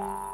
you